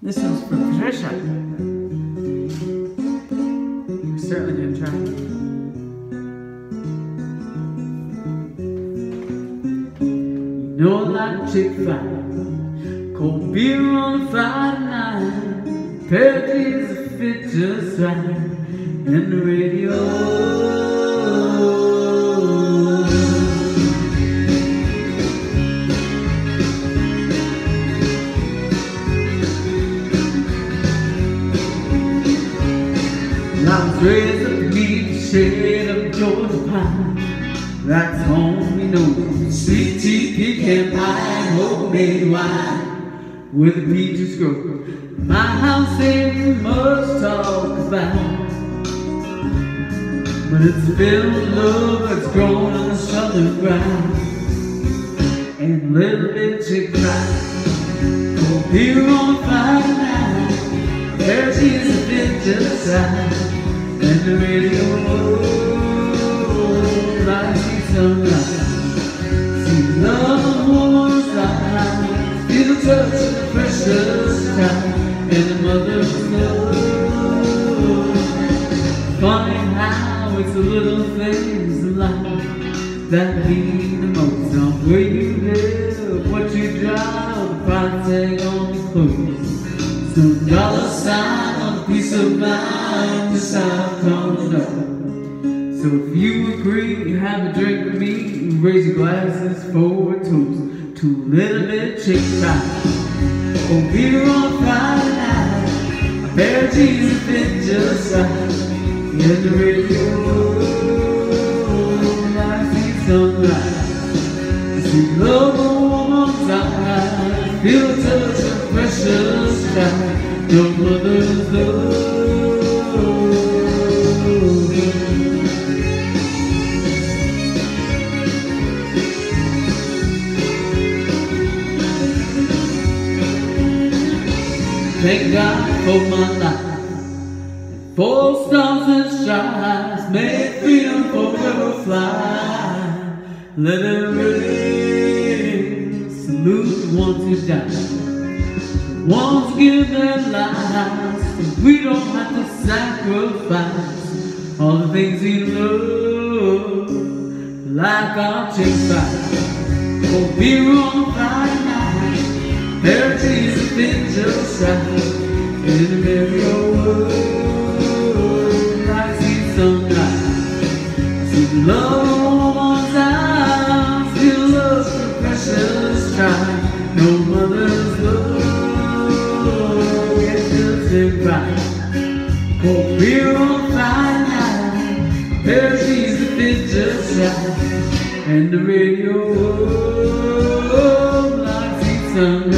This one's for Patricia. We're certainly gonna try. You know I like Chick-fil-A, cold beer on a Friday night, that fit just right, and the radio. I was raised up beneath the shade of Georgia pine. That's home, you know, sweet tea, pecan pie, homemade wine with a peaches grow. My house ain't much to talk about, but it's filled with love that's grown on the southern ground, and little chick fry. Cold oh, beer on Friday night, there she's a And the radio See Feel the touch of the precious time And the mother's love Funny how it's the little things in life That mean the most on where you live What you drive, the price tag on your clothes Some dollar sign on peace of mind The South comes up So if you agree, you have a drink with me And raise your glasses for a toast To a little bit chick fry Oh, beer on Friday night A pair of jeans that fit just right In the radio I see sunrise I see love a woman's eyes Feel the touch of precious time Your mother's love Thank God for my life. Four stars and stars, may freedom forever fly. Let it ring, salute the ones died. Ones give their lives, we don't have to sacrifice all the things we love, like our chick fight. Or beer on Friday night, of jeans that fit just. In the very old world, I see sunrise. I see love a woman's eyes, feel love precious time. No mother's Pair of jeans that fit just right. And the radio sunrise. See love